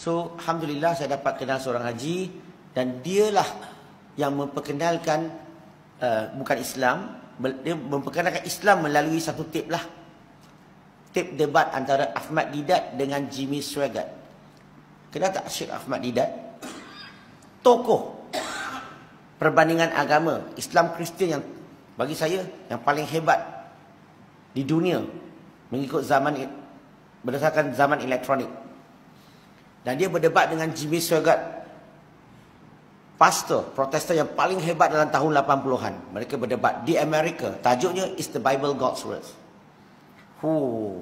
So, Alhamdulillah saya dapat kenal seorang haji dan dialah yang memperkenalkan uh, bukan Islam, dia memperkenalkan Islam melalui satu tip lah. Tip debat antara Ahmad Didat dengan Jimmy Swaggart. Kenal tak Syekh Ahmad Didat? Tokoh perbandingan agama Islam Kristian yang bagi saya yang paling hebat di dunia mengikut zaman berdasarkan zaman elektronik. Dan dia berdebat dengan Jimmy Swaggart, pastor protestan yang paling hebat dalam tahun 80-an. Mereka berdebat di Amerika. Tajuknya is the Bible God's words. Huh.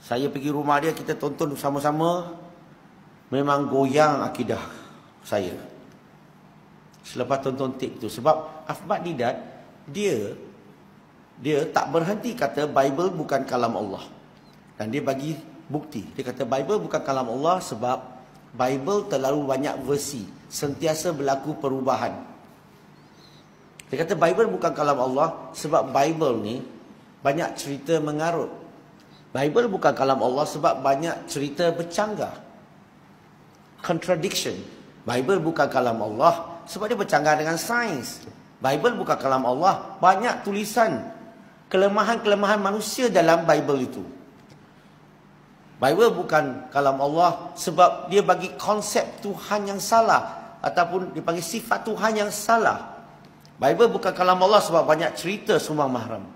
Saya pergi rumah dia, kita tonton sama-sama. Memang goyang akidah saya. Selepas tonton tip tu. Sebab Ahmad Didat, dia dia tak berhenti kata Bible bukan kalam Allah. Dan dia bagi bukti. Dia kata Bible bukan kalam Allah sebab Bible terlalu banyak versi. Sentiasa berlaku perubahan. Dia kata Bible bukan kalam Allah sebab Bible ni banyak cerita mengarut. Bible bukan kalam Allah sebab banyak cerita bercanggah. Contradiction. Bible bukan kalam Allah sebab dia bercanggah dengan sains. Bible bukan kalam Allah, banyak tulisan kelemahan-kelemahan manusia dalam Bible itu. Bible bukan kalam Allah sebab dia bagi konsep Tuhan yang salah ataupun dipanggil sifat Tuhan yang salah. Bible bukan kalam Allah sebab banyak cerita semua mahram.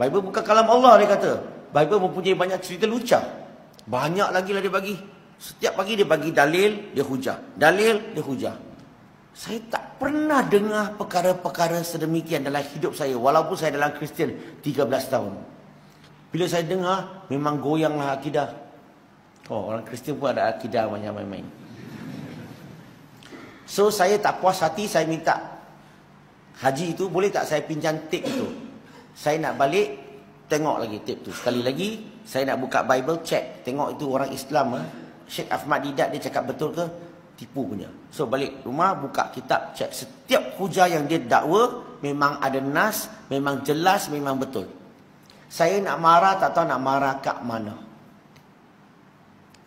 Bible bukan kalam Allah dia kata. Bible mempunyai banyak cerita lucah. Banyak lagi lah dia bagi. Setiap pagi dia bagi dalil, dia hujah. Dalil, dia hujah. Saya tak pernah dengar perkara-perkara sedemikian dalam hidup saya. Walaupun saya dalam Kristian 13 tahun. Bila saya dengar, memang goyanglah akidah. Oh, orang Kristian pun ada akidah banyak main-main. So, saya tak puas hati, saya minta haji itu, boleh tak saya pinjam tip itu? Saya nak balik, tengok lagi tip itu. Sekali lagi, saya nak buka Bible, check. Tengok itu orang Islam. Eh? Syekh Ahmad Didat, dia cakap betul ke? Tipu punya. So, balik rumah, buka kitab, check. Setiap hujah yang dia dakwa, memang ada nas, memang jelas, memang betul. Saya nak marah tak tahu nak marah kat mana.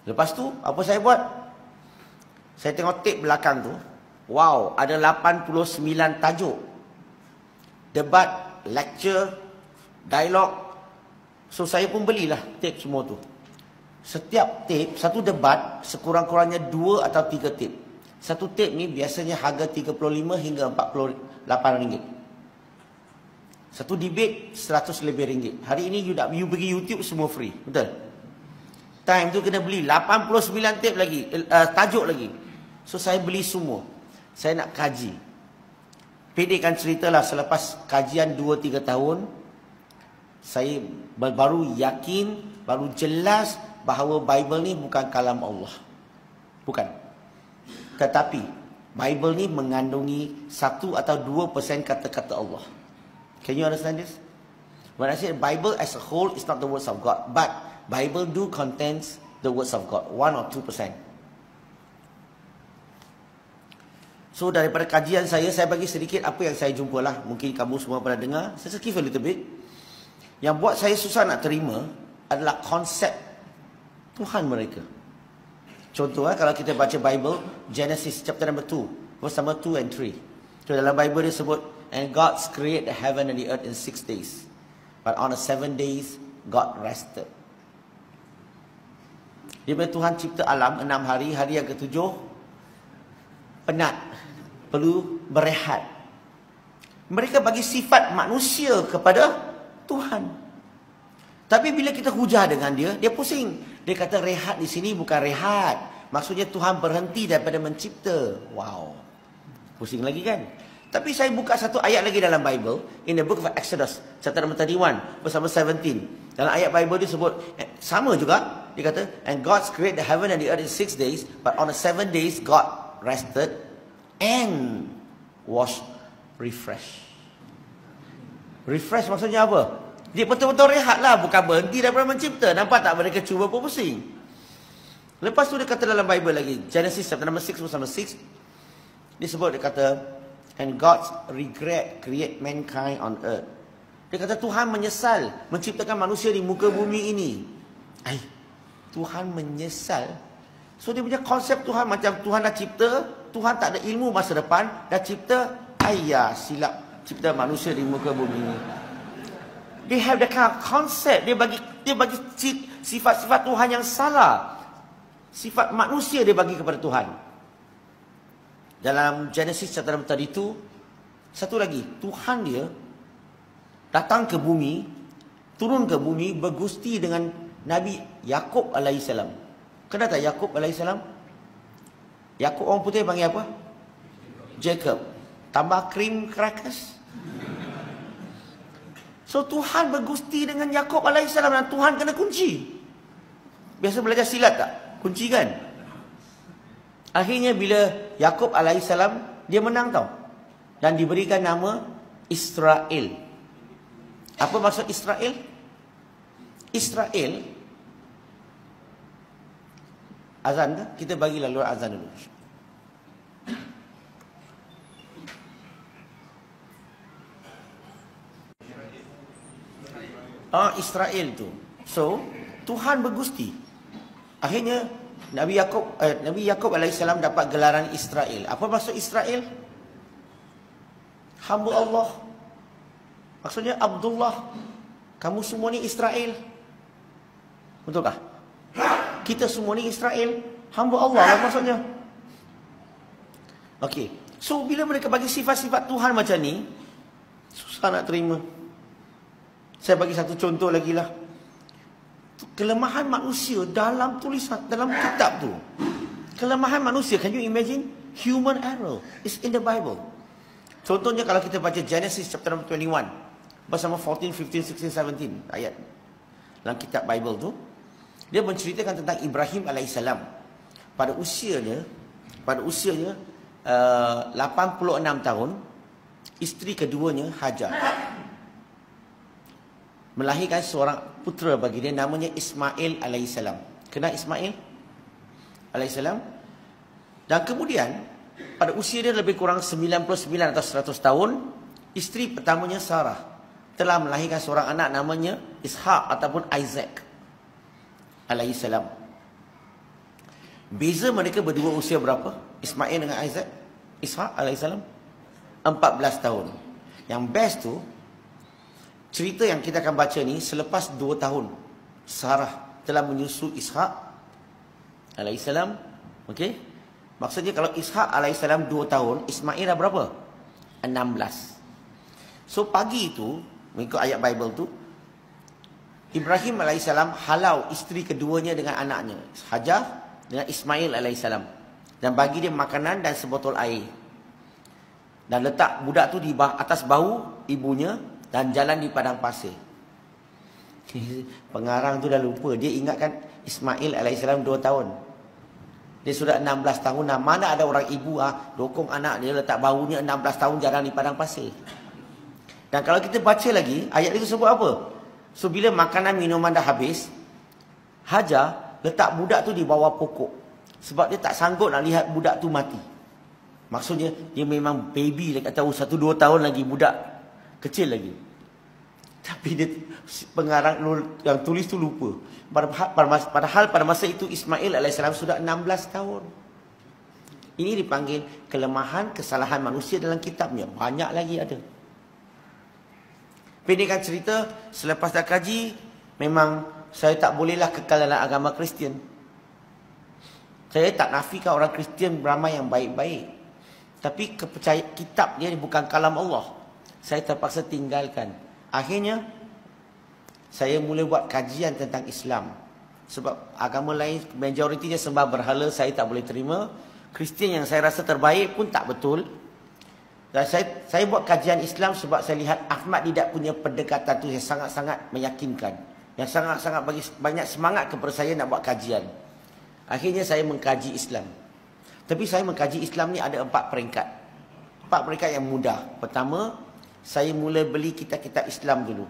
Lepas tu, apa saya buat? Saya tengok tip belakang tu. Wow, ada 89 tajuk. Debat, lecture, dialog. So, saya pun belilah tip semua tu. Setiap tip, satu debat, sekurang-kurangnya dua atau tiga tip. Satu tip ni biasanya harga 35 hingga 48 ringgit. Satu debate 100 lebih ringgit. Hari ini you, you pergi YouTube semua free. Betul? Time tu kena beli 89 tip lagi. Uh, tajuk lagi. So saya beli semua. Saya nak kaji. Pedekkan ceritalah selepas kajian 2-3 tahun. Saya baru yakin, baru jelas bahawa Bible ni bukan kalam Allah. Bukan. Tetapi Bible ni mengandungi 1 atau 2% kata-kata Allah. Can you understand this? When I say Bible as a whole is not the words of God, but Bible do contains the words of God, one or two percent. So daripada kajian saya, saya bagi sedikit apa yang saya jumpa lah. Mungkin kamu semua pernah dengar. Saya skip a little bit. Yang buat saya susah nak terima adalah konsep Tuhan mereka. Contoh eh, kalau kita baca Bible, Genesis chapter number 2, verse number 2 and 3. So dalam Bible dia sebut, And God created the heaven and the earth in six days. But on the seven days, God rested. Dia bila Tuhan cipta alam enam hari, hari yang ketujuh, penat, perlu berehat. Mereka bagi sifat manusia kepada Tuhan. Tapi bila kita hujah dengan dia, dia pusing. Dia kata rehat di sini bukan rehat. Maksudnya Tuhan berhenti daripada mencipta. Wow. Pusing lagi kan? Tapi saya buka satu ayat lagi dalam Bible in the book of Exodus chapter number 31 verse number 17. Dalam ayat Bible dia sebut eh, sama juga dia kata and God created the heaven and the earth in six days but on the seven days God rested and was refreshed. Refresh maksudnya apa? Dia betul-betul rehat lah bukan berhenti daripada mencipta. Nampak tak mereka cuba pun pusing. Lepas tu dia kata dalam Bible lagi Genesis chapter number 6 verse number 6 dia sebut dia kata And God's regret create mankind on earth. Dia kata Tuhan menyesal menciptakan manusia di muka bumi ini. Ay, Tuhan menyesal So dia punya konsep Tuhan macam Tuhan dah cipta, Tuhan tak ada ilmu masa depan, dah cipta, ayah silap cipta manusia di muka bumi ini. They have the kind of concept. Dia bagi dia bagi sifat-sifat Tuhan yang salah. Sifat manusia dia bagi kepada Tuhan. Dalam Genesis chapter tadi itu, satu lagi, Tuhan dia datang ke bumi, turun ke bumi bergusti dengan Nabi Yakub alaihissalam. Kenal tak Yakub alaihissalam? Yakub orang putih panggil apa? Jacob. Tambah krim crackers. So Tuhan bergusti dengan Yakub alaihissalam dan Tuhan kena kunci. Biasa belajar silat tak? Kunci kan? Akhirnya bila Yakub alaihissalam dia menang tau. Dan diberikan nama Israel. Apa maksud Israel? Israel Azan ke? Kita bagi lalu azan dulu. Ah Israel tu. So, Tuhan bergusti. Akhirnya Nabi Yakub eh, Nabi Yakub alaihissalam dapat gelaran Israel. Apa maksud Israel? Hamba Allah. Maksudnya Abdullah. Kamu semua ni Israel. Betul tak? kita semua ni Israel hamba Allah lah maksudnya okey so bila mereka bagi sifat-sifat Tuhan macam ni susah nak terima saya bagi satu contoh lagi lah kelemahan manusia dalam tulisan dalam kitab tu. Kelemahan manusia can you imagine? Human error is in the bible. Contohnya kalau kita baca Genesis chapter 21 bersama 14 15 16 17 ayat dalam kitab bible tu dia menceritakan tentang Ibrahim alaihissalam. Pada usianya pada usianya uh, 86 tahun isteri keduanya Hajar melahirkan seorang putera bagi dia namanya Ismail alaihissalam kenal Ismail alaihissalam dan kemudian pada usia dia lebih kurang 99 atau 100 tahun isteri pertamanya Sarah telah melahirkan seorang anak namanya Ishak ataupun Isaac alaihissalam. Beza mereka berdua usia berapa? Ismail dengan Isaac? Ishak alaihissalam? 14 tahun. Yang best tu, cerita yang kita akan baca ni selepas 2 tahun. Sarah telah menyusu Ishak alaihissalam. Okey? Maksudnya kalau Ishak alaihissalam 2 tahun, Ismail dah berapa? 16. So pagi itu, mengikut ayat Bible tu, Ibrahim AS halau isteri keduanya dengan anaknya. Hajar dengan Ismail AS. Dan bagi dia makanan dan sebotol air. Dan letak budak tu di atas bahu ibunya dan jalan di padang pasir. Pengarang tu dah lupa. Dia ingatkan Ismail AS 2 tahun. Dia sudah 16 tahun. Nah, mana ada orang ibu ah dokong anak dia letak bahunya 16 tahun jalan di padang pasir. Dan kalau kita baca lagi, ayat itu sebut apa? So bila makanan minuman dah habis, Hajar letak budak tu di bawah pokok. Sebab dia tak sanggup nak lihat budak tu mati. Maksudnya dia memang baby dekat tahu satu dua tahun lagi budak kecil lagi. Tapi dia pengarang yang tulis tu lupa. Padahal pada masa itu Ismail AS sudah 16 tahun. Ini dipanggil kelemahan kesalahan manusia dalam kitabnya. Banyak lagi ada. Pendekkan cerita, selepas dah kaji, memang saya tak bolehlah kekal dalam agama Kristian. Saya tak nafikan orang Kristian beramai yang baik-baik. Tapi kepercayaan kitab dia bukan kalam Allah. Saya terpaksa tinggalkan. Akhirnya, saya mula buat kajian tentang Islam. Sebab agama lain, majoritinya sembah berhala, saya tak boleh terima. Kristian yang saya rasa terbaik pun tak betul. Dan saya saya buat kajian Islam sebab saya lihat Ahmad tidak punya pendekatan tu yang sangat-sangat meyakinkan. Yang sangat-sangat bagi banyak semangat kepada saya nak buat kajian. Akhirnya saya mengkaji Islam. Tapi saya mengkaji Islam ni ada empat peringkat. Empat peringkat yang mudah. Pertama, saya mula beli kitab-kitab Islam dulu.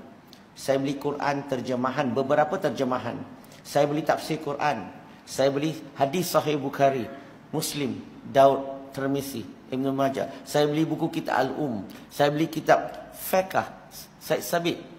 Saya beli Quran terjemahan, beberapa terjemahan. Saya beli tafsir Quran. Saya beli hadis Sahih Bukhari, Muslim, Daud, Tirmizi, Ibn Majah. Saya beli buku kitab Al-Um. Saya beli kitab Fiqh Said Sabit.